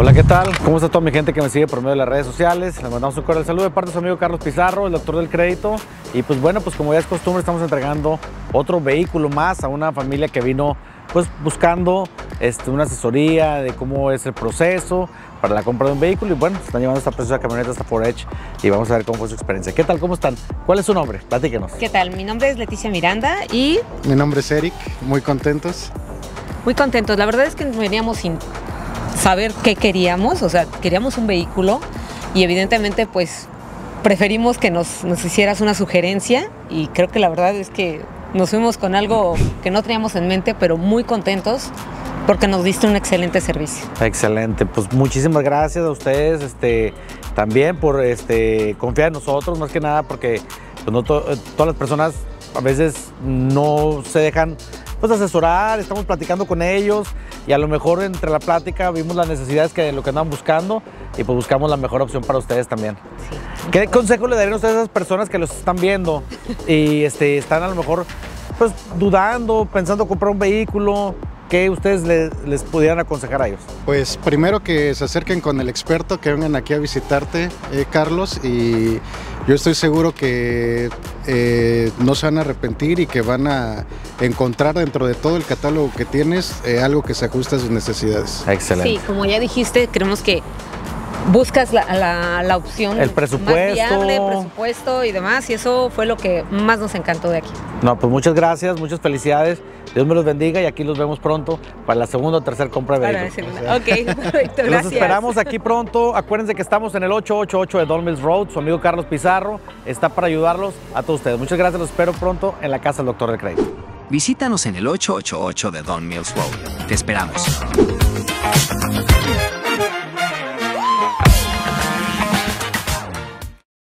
¿Qué tal? ¿Cómo está toda mi gente que me sigue por medio de las redes sociales? Les mandamos un cordial saludo de parte de su amigo Carlos Pizarro, el doctor del crédito. Y pues bueno, pues como ya es costumbre, estamos entregando otro vehículo más a una familia que vino pues buscando este, una asesoría de cómo es el proceso para la compra de un vehículo y bueno, se están llevando esta preciosa camioneta hasta Ford Edge y vamos a ver cómo fue su experiencia. ¿Qué tal? ¿Cómo están? ¿Cuál es su nombre? Platíquenos. ¿Qué tal? Mi nombre es Leticia Miranda y Mi nombre es Eric, muy contentos. muy contentos. La verdad es que veníamos sin saber qué queríamos, o sea, queríamos un vehículo y evidentemente pues preferimos que nos, nos hicieras una sugerencia y creo que la verdad es que nos fuimos con algo que no teníamos en mente, pero muy contentos porque nos diste un excelente servicio. Excelente, pues muchísimas gracias a ustedes este, también por este, confiar en nosotros, más que nada porque pues, no eh, todas las personas a veces no se dejan pues, asesorar, estamos platicando con ellos y a lo mejor entre la plática vimos las necesidades que lo que andaban buscando y pues buscamos la mejor opción para ustedes también. ¿Qué consejo le darían ustedes a esas personas que los están viendo y este, están a lo mejor pues dudando, pensando comprar un vehículo? ¿Qué ustedes le- les pudieran aconsejar a ellos? Pues primero que se acerquen con el experto, que vengan aquí a visitarte, eh, Carlos, y yo estoy seguro que eh, no se van a arrepentir y que van a encontrar dentro de todo el catálogo que tienes eh, algo que se ajuste a sus necesidades. Excelente. Sí, como ya dijiste, creemos que buscas la, la- la opción El presupuesto. más viable, presupuesto y demás, y eso fue lo que más nos encantó de aquí. No, pues muchas gracias, muchas felicidades. Dios me los bendiga y aquí los vemos pronto para la segunda o tercera compra de vehículos. Ok, perfecto, Los gracias. esperamos aquí pronto. Acuérdense que estamos en el 888 de Don Mills Road. Su amigo Carlos Pizarro está para ayudarlos a todos ustedes. Muchas gracias, los espero pronto en la casa del doctor del crédito. Visítanos en el 888 de Don Mills Road. Te esperamos.